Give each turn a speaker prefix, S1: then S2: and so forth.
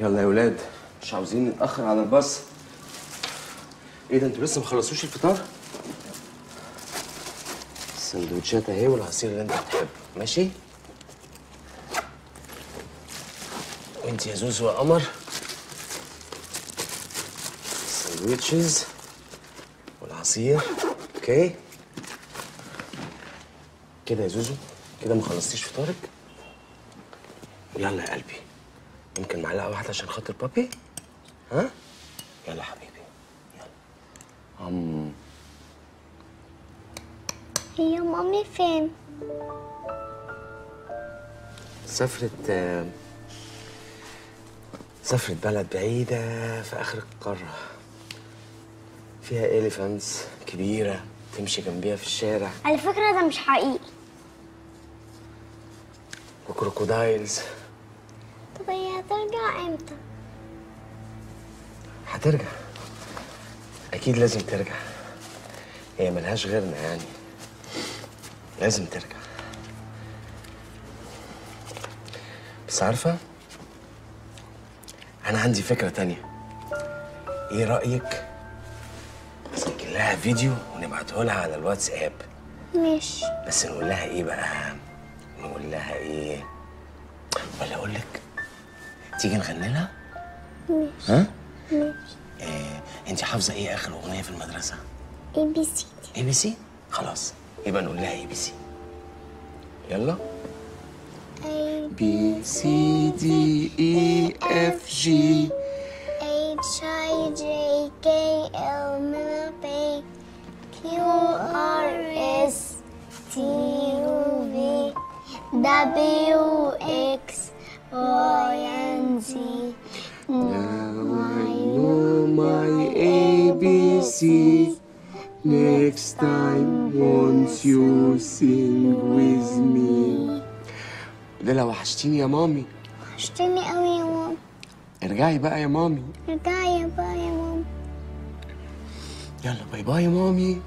S1: يلا يا ولاد مش عاوزين نتأخر على الباص. إيه ده أنتوا لسه ما خلصوش الفطار؟ السندوتشات اهي والعصير اللي انت بتحبه. ماشي؟ وانت يا زوزو يا قمر ال sandwiches والعصير. okay؟ كده يا زوزو كده ما خلصتيش فطارك؟ يلا يا قلبي. يمكن معلقة واحدة عشان خاطر بابي؟ ها؟ يلا حبيبي يلا. أم.
S2: هي مامي فين؟
S1: سافرت سافرت بلد بعيدة في آخر القارة. فيها إليفانتس كبيرة تمشي جنبيها في الشارع.
S2: على فكرة ده مش حقيقي.
S1: وكروكودايلز.
S2: هي هترجع إمتى؟
S1: هترجع. أكيد لازم ترجع. هي ملهاش غيرنا يعني. لازم ترجع. بس عارفة أنا عندي فكرة تانية. إيه رأيك نسجل لها فيديو ونبعته لها على الواتساب؟
S2: مش
S1: بس نقول لها إيه بقى؟ نقول لها إيه؟ ولا أقول لك تيجي نغني لها
S2: مش
S1: ها؟
S2: مش
S1: إيه أنت حافظة إيه آخر أغنية في المدرسة؟
S2: A B C
S1: A B C خلاص يبقى نقول لها A B C يلا.
S2: A
S1: B C D E اف جي
S2: H I J K L M N P Q R S T U V W X Y
S1: ABCs. Next time, won't you sing with me? ليلى وحشتيني يا مامي
S2: وحشتني قوي يا ماما
S1: ارجعي بقى يا مامي
S2: ارجعي بقى يا ماما
S1: يلا باي باي يا مامي